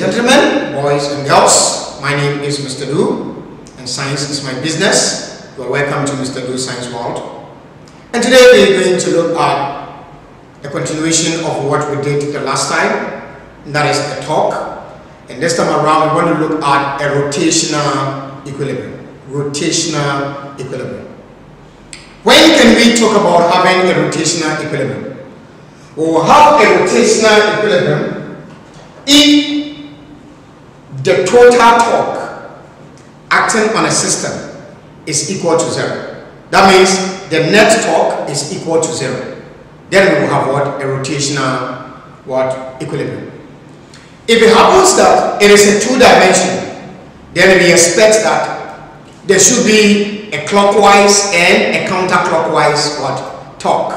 gentlemen, boys and girls, my name is Mr. DO and science is my business. You are welcome to Mr. DO Science World. And today we are going to look at a continuation of what we did the last time, and that is a torque. And this time around we want to look at a rotational equilibrium. Rotational equilibrium. When can we talk about having a rotational equilibrium? We will have a rotational equilibrium if the total torque acting on a system is equal to zero, that means the net torque is equal to zero. Then we will have what? A rotational what? Equilibrium. If it happens that it is a two-dimensional, then we expect that there should be a clockwise and a counterclockwise what? Torque.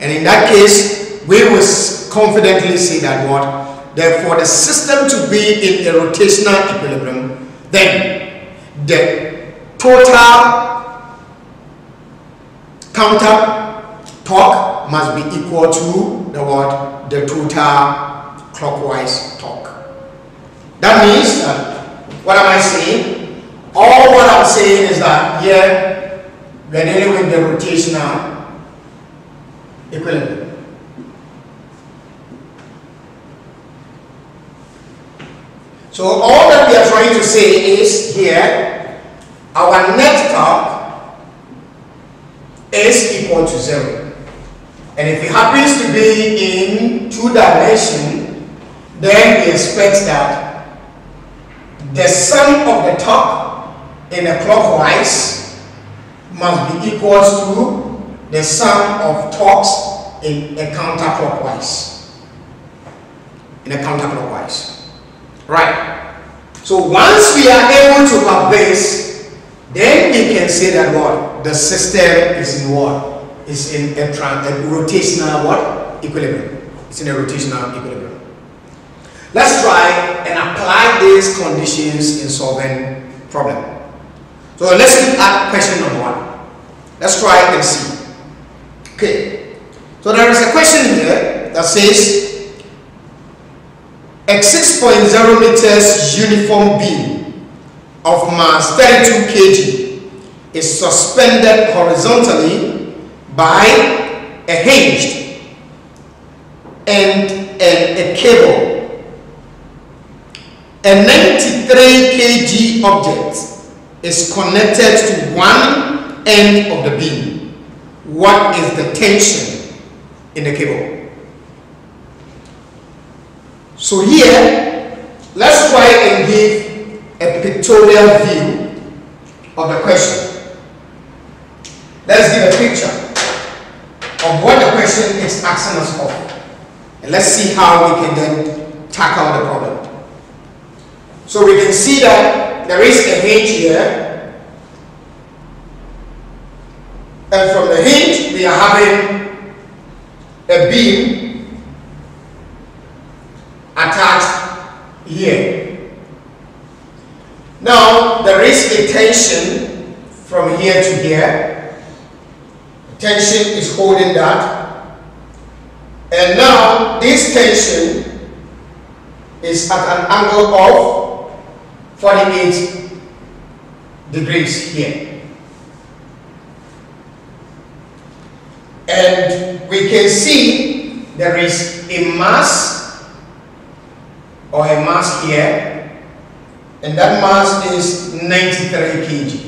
And in that case, we will confidently say that what? Therefore, the system to be in a rotational equilibrium, then the total counter torque must be equal to the what? The total clockwise torque. That means that, what am I saying? All what I'm saying is that here, we're dealing with the rotational equilibrium. So all that we are trying to say is here, our net torque is equal to zero. And if it happens to be in two dimension, then we expect that the sum of the torque in a clockwise must be equal to the sum of torques in a counterclockwise. In a counterclockwise. Right. So once we are able to have this, then we can say that what? The system is in what? Is in a, a rotational what? Equilibrium. It's in a rotational equilibrium. Let's try and apply these conditions in solving problem. So let's look at question number one. Let's try and see. Okay. So there is a question here that says a 6.0 meters uniform beam of mass 32 kg is suspended horizontally by a hinged and, and a cable. A 93 kg object is connected to one end of the beam. What is the tension in the cable? So here, let's try and give a pictorial view of the question. Let's give a picture of what the question is asking us for. And let's see how we can then tackle the problem. So we can see that there is a hinge here. And from the hinge, we are having a beam attached here. Now, there is a tension from here to here. Tension is holding that. And now, this tension is at an angle of 48 degrees here. And we can see there is a mass or a mass here, and that mass is 93 kg.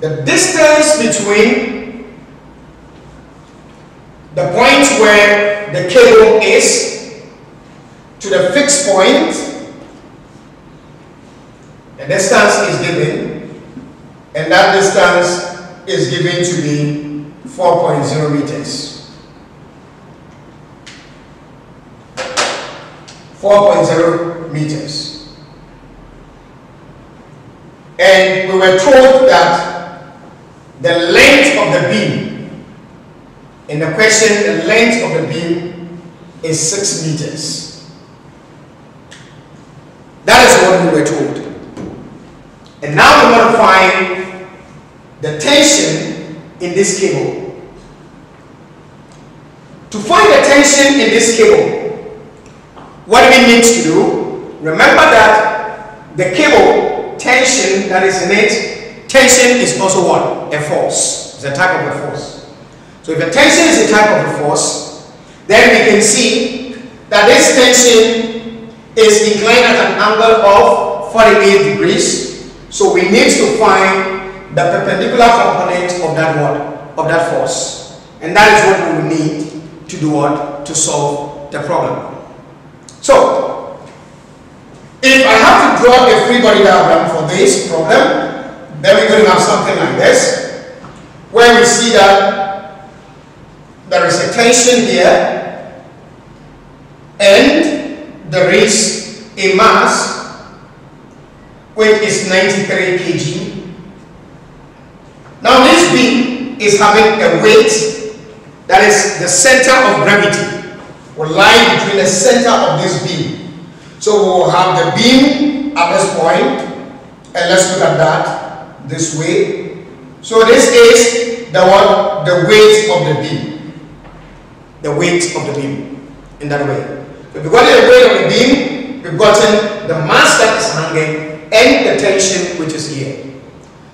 The distance between the point where the cable is to the fixed point, the distance is given, and that distance is given to be 4.0 meters. 4.0 meters. And we were told that the length of the beam, in the question, the length of the beam is 6 meters. That is what we were told. And now we want to find the tension in this cable. To find the tension in this cable, what we need to do, remember that the cable tension that is in it, tension is also what? A force. It's a type of a force. So if a tension is a type of a force, then we can see that this tension is inclined at an angle of 48 degrees. So we need to find the perpendicular component of that what? Of that force. And that is what we will need to do what? To solve the problem. So, if I have to draw a free body diagram for this problem, then we're going to have something like this, where we see that there is a tension here, and there is a mass which is 93 kg. Now this beam is having a weight that is the center of gravity will lie between the center of this beam. So we will have the beam at this point, and let's look at that this way. So this is the what the weight of the beam. The weight of the beam in that way. We've got the weight of the beam, we've gotten the mass that is hanging and the tension which is here.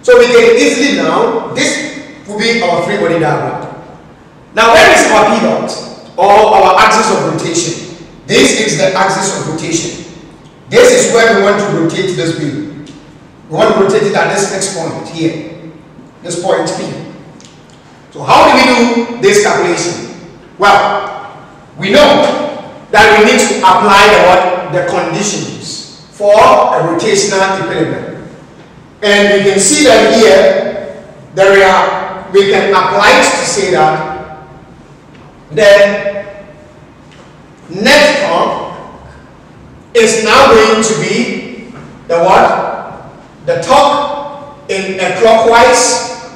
So we can easily now, this will be our free body diagram. Now where is our P dot or our axis of rotation? This is the axis of rotation. This is where we want to rotate this beam. We want to rotate it at this next point here. This point P. So how do we do this calculation? Well, we know that we need to apply the what? The conditions for a rotational equilibrium. And we can see that here, there are, we can apply it to say that then net torque is now going to be the what? The torque in a clockwise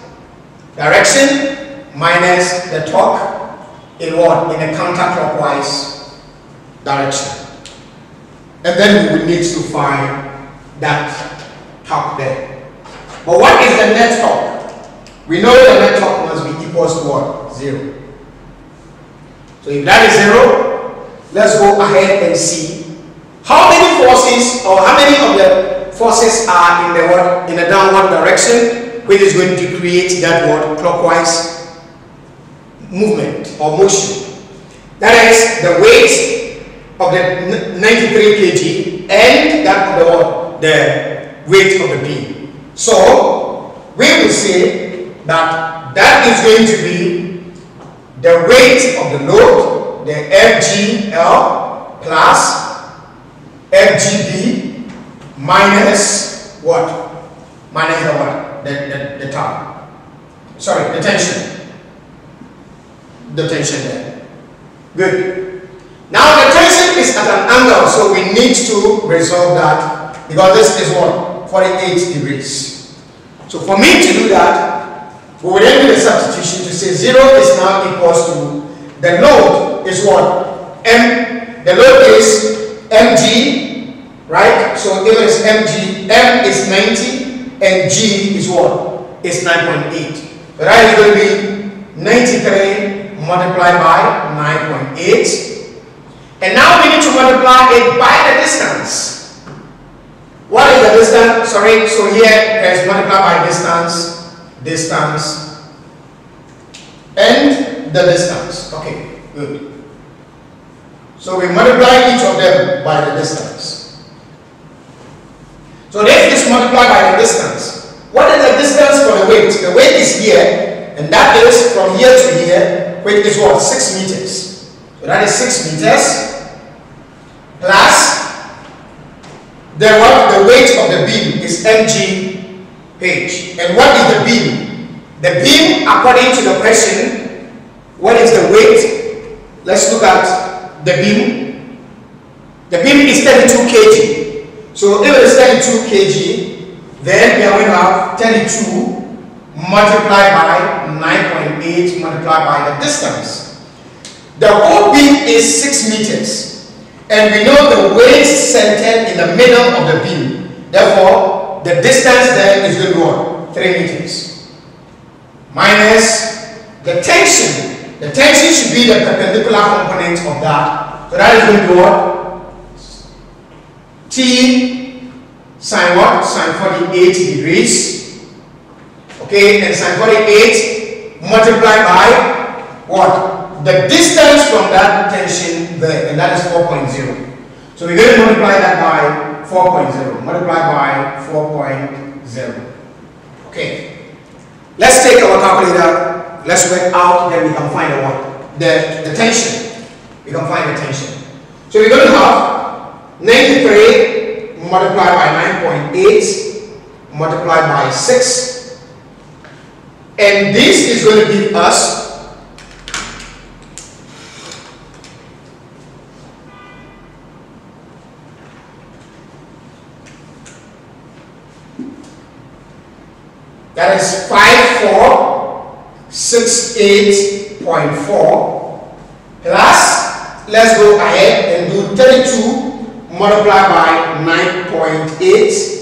direction minus the torque in what? In a counterclockwise direction. And then we need to find that torque there. But what is the net torque? We know the net torque must be equal to what? Zero. So if that is zero, let's go ahead and see how many forces or how many of the forces are in the what, in a downward direction, which is going to create that word clockwise movement or motion. That is the weight of the 93 kg and that of the what, the weight of the beam. So we will say that that is going to be the weight of the load, the FGL plus FGB minus what? Minus the what? The, the, the top. Sorry, the tension. The tension there. Good. Now the tension is at an angle, so we need to resolve that because this is what? 48 degrees. So for me to do that, we will then do the substitution say 0 is now equals to the load is what? M, the load is mg, right? So if it's mg, m is 90 and g is what? Is 9.8. So that is going to be 93 multiplied by 9.8. And now we need to multiply it by the distance. What is the distance? Sorry, so here is multiplied by distance distance the distance. Okay, good. So we multiply each of them by the distance. So this is multiplied by the distance. What is the distance for the weight? The weight is here, and that is from here to here, which is what? 6 meters. So that is 6 meters plus the what the weight of the beam is mg page. And what is the beam? The beam, according to the question, what is the weight? Let's look at the beam. The beam is 32 kg. So if it is 32 kg, then we are going to have 32 multiplied by 9.8 multiplied by the distance. The whole beam is 6 meters. And we know the weight is centered in the middle of the beam. Therefore, the distance then is going to be what? 3 meters. Minus the tension. The tension should be the perpendicular component of that. So that is going to be what? T sine what? Sine 48 degrees. Okay, and sine 48 multiplied by what? The distance from that tension there, and that is 4.0. So we're going to multiply that by 4.0. Multiply by 4.0. Okay. Let's take our calculator. Let's work out, then we can find the what? The, the tension. We can find the tension. So we're going to have 93 multiplied by 9.8 multiplied by 6. And this is going to give us That is 5468.4 plus, let's go ahead and do 32 multiplied by 9.8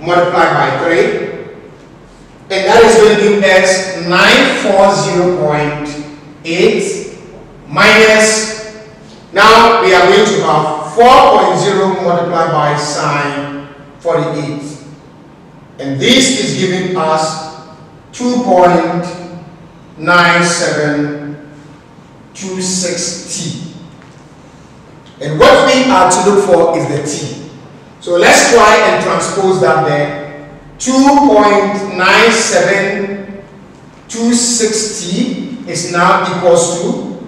multiplied by 3. And that is going to give us 940.8 minus, now we are going to have 4.0 multiplied by sine 48. And this is giving us 2.9726t. And what we are to look for is the t. So let's try and transpose that there. 2.9726t is now equals to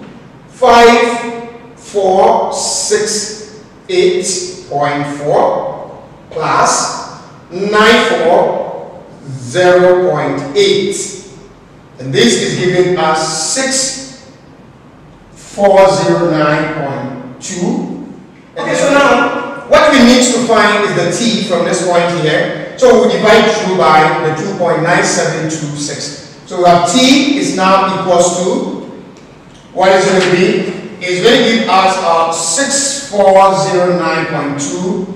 5468.4 plus 94 0.8 and this is giving us 6409.2 okay so now what we need to find is the t from this point here. So we divide through by the 2.9726 so our t is now equals to what is going to be? Is going to give us our 6409.2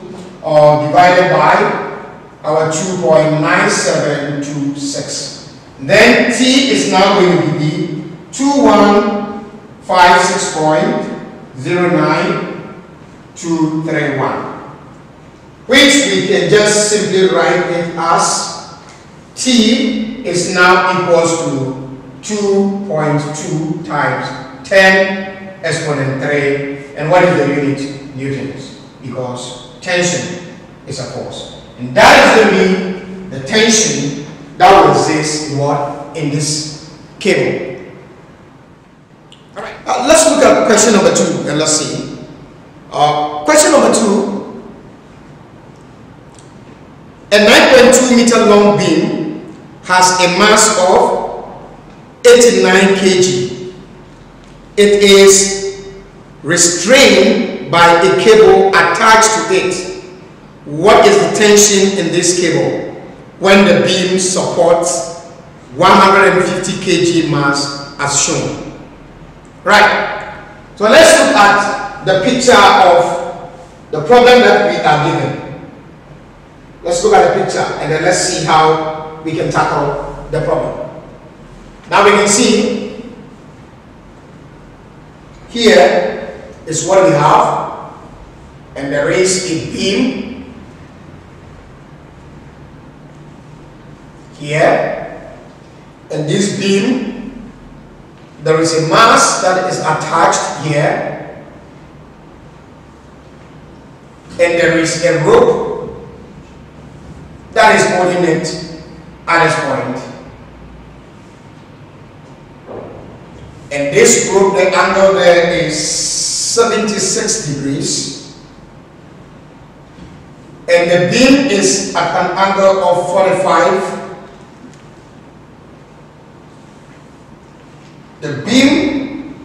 uh, divided by our 2.9726. Then T is now going to be 2156.09231 which we can just simply write it as T is now equals to 2.2 times 10 exponent 3 and what is the unit? Newtons because tension is a force. And that is to be the tension that will exist in what? In this cable. Alright, uh, let's look at question number two and let's see. Uh, question number two. A 9.2 meter long beam has a mass of 89 kg. It is restrained by a cable attached to it what is the tension in this cable when the beam supports 150 kg mass as shown? Right. So let's look at the picture of the problem that we are given. Let's look at the picture and then let's see how we can tackle the problem. Now we can see here is what we have and there is a beam here and this beam there is a mass that is attached here. And there is a rope that is holding it at this point. and this rope the angle there is 76 degrees. And the beam is at an angle of 45 the beam,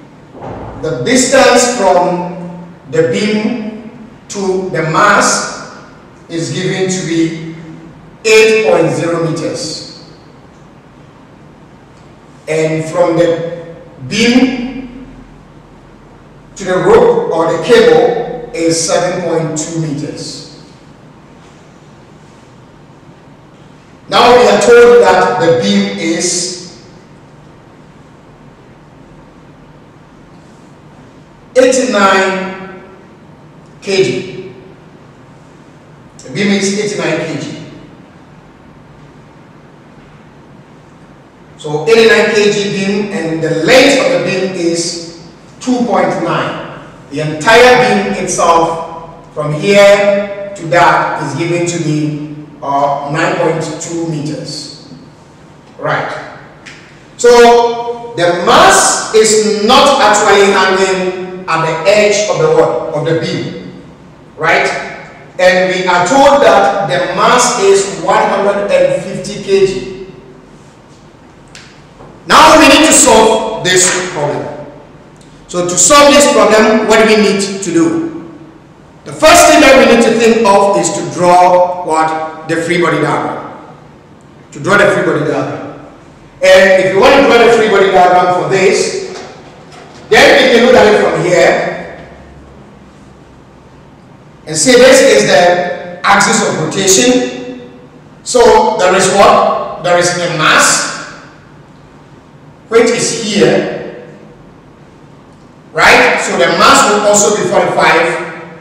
the distance from the beam to the mass is given to be 8.0 meters. And from the beam to the rope or the cable is 7.2 meters. Now we are told that the beam is 89 kg. The beam is 89 kg. So 89 kg beam and the length of the beam is 2.9. The entire beam itself from here to that is given to be uh, 9.2 meters. Right. So the mass is not actually hanging at the edge of the what? Of the beam. Right? And we are told that the mass is 150 kg. Now we need to solve this problem. So to solve this problem, what do we need to do? The first thing that we need to think of is to draw what? The free body diagram. To draw the free body diagram. And if you want to draw the free body diagram for this, then we can look at it from here and see this is the axis of rotation. So there is what? There is a mass which is here, right? So the mass will also be 45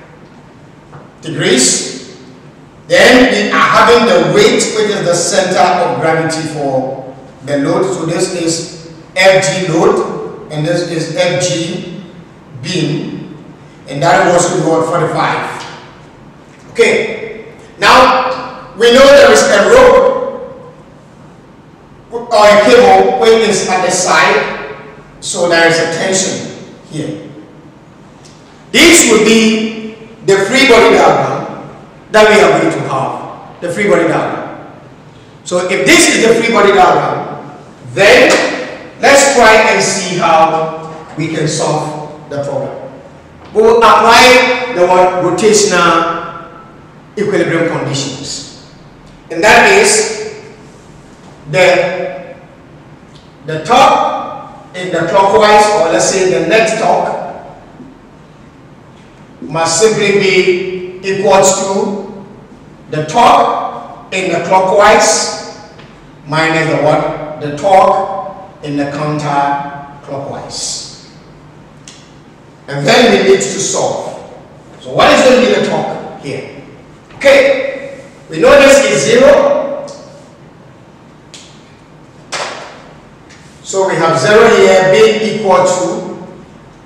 degrees. Then we are having the weight which is the center of gravity for the load. So this is FG load and this is FG beam and that was also be 45. Okay. Now we know there is a rope or a cable which is at the side so there is a tension here. This would be the free body diagram that we are going to have. The free body diagram. So if this is the free body diagram, then let's try and see how we can solve the problem. We will apply the word rotational equilibrium conditions. And that is the, the torque in the clockwise or let's say the net torque must simply be equals to the torque in the clockwise minus the what? the torque in the counter clockwise. And then we need to solve. So what is going to be the torque here? Okay, we know this is zero. So we have zero here being equal to,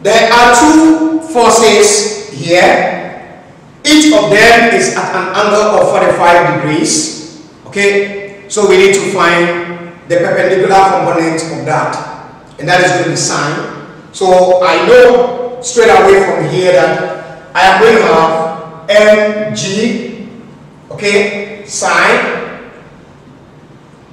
there are two forces here. Each of them is at an angle of 45 degrees. Okay, so we need to find the perpendicular component of that. And that is going to be sine. So I know straight away from here that I am going to have mg, okay, sine,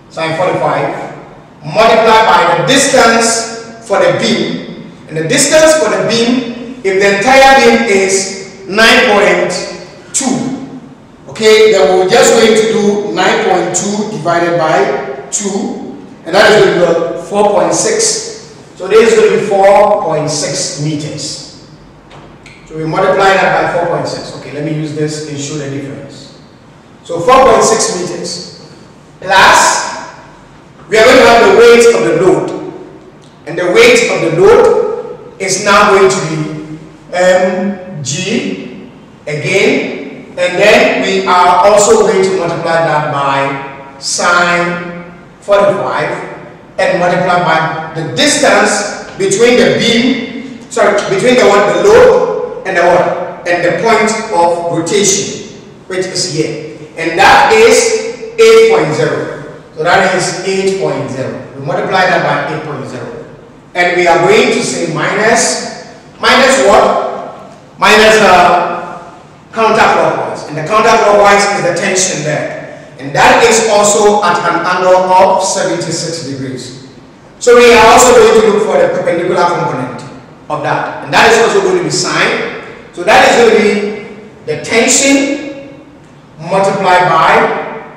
sine 45, multiplied by the distance for the beam. And the distance for the beam, if the entire beam is 9.2, okay, then we're just going to do 9.2 divided by 2 and that is going to be 4.6. So this is going to be 4.6 meters. So we multiply that by 4.6. Okay, let me use this and show the difference. So 4.6 meters plus we are going to have the weight of the load. And the weight of the load is now going to be um, mg again. And then we are also going to multiply that by sine 45 and multiply by the distance between the beam, sorry, between the one, the load and the one, and the point of rotation, which is here. And that is 8.0. So that is 8.0. We multiply that by 8.0. And we are going to say minus, minus what? Minus the uh, counterclockwise. And the counterclockwise is the tension there. And that is also at an angle of 76 degrees. So we are also going to look for the perpendicular component of that. And that is also going to be sine. So that is going to be the tension multiplied by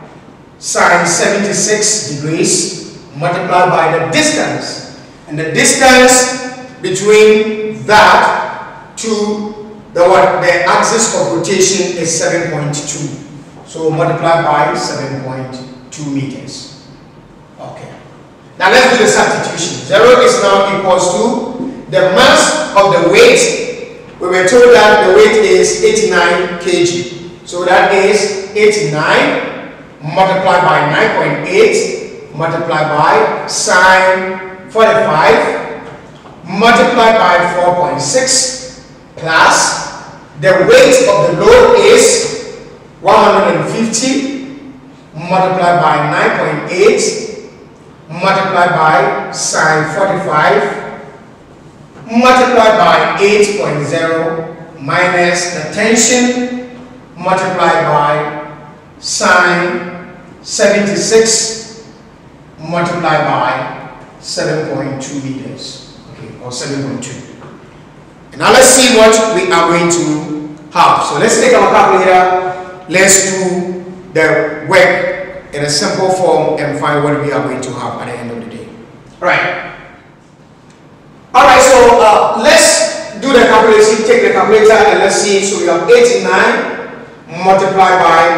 sine 76 degrees multiplied by the distance. And the distance between that to the, what, the axis of rotation is 7.2. So multiply by 7.2 meters. Okay. Now let's do the substitution. 0 is now equals to the mass of the weight we were told that the weight is 89 kg. So that is 89 multiplied by 9.8 multiplied by sine 45 multiplied by 4.6 plus the weight of the load is 150 multiplied by 9.8 multiplied by sine 45 multiplied by 8.0 minus the tension multiplied by sine 76 multiplied by 7.2 meters. Okay or 7.2 and now let's see what we are going to have. So let's take our calculator let's do the work in a simple form and find what we are going to have at the end of the day right all right, so uh, let's do the calculation. Take the calculator and let's see. So we have 89 multiplied by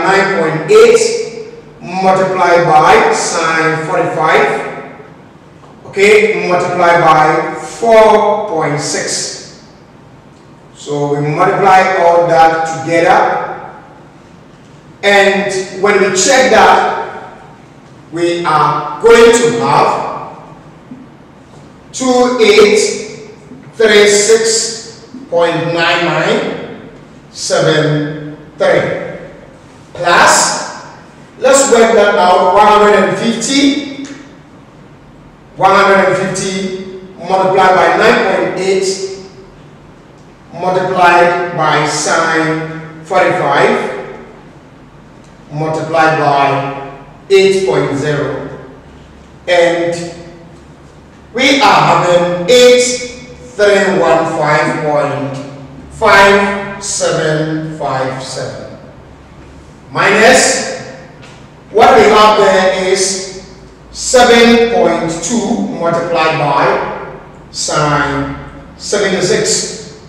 9.8 multiplied by sine 45. Okay, multiplied by 4.6. So we multiply all that together. And when we check that, we are going to have two eight three six point nine nine seven three. Plus let's work that out 150 150 multiplied by 9.8 multiplied by sine 45 multiplied by 8.0. And we are having 8315.5757 minus what we have there is 7.2 multiplied by sine 76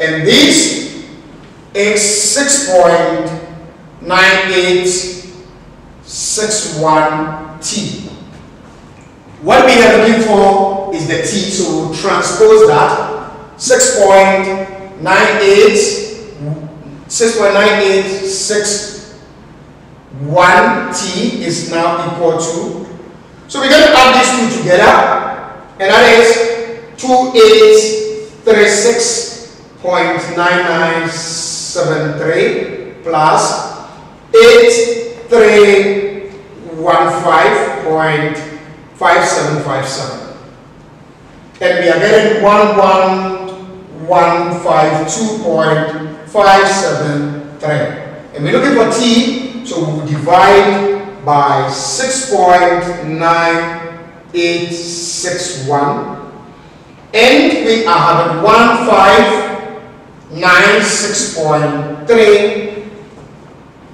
and this is 6. 9861T. What we are looking for is the T, so we'll transpose that 6.98 6.9861T is now equal to, so we're going to add these two together, and that is 2836.9973 plus 8315. 5757. And we are getting 11152.573. And we're looking for T, so we'll divide by 6.9861. And we are having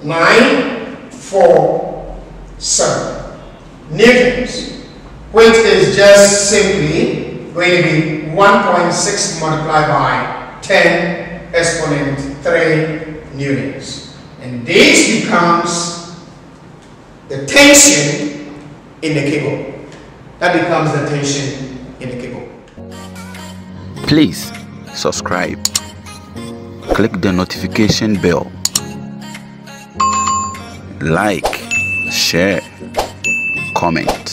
1596.3947 newtons which is just simply going to be 1.6 multiplied by 10 exponent 3 newtons. And this becomes the tension in the cable. That becomes the tension in the cable. Please subscribe. Click the notification bell. Like, share, comment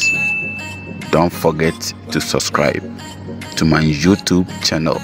don't forget to subscribe to my YouTube channel.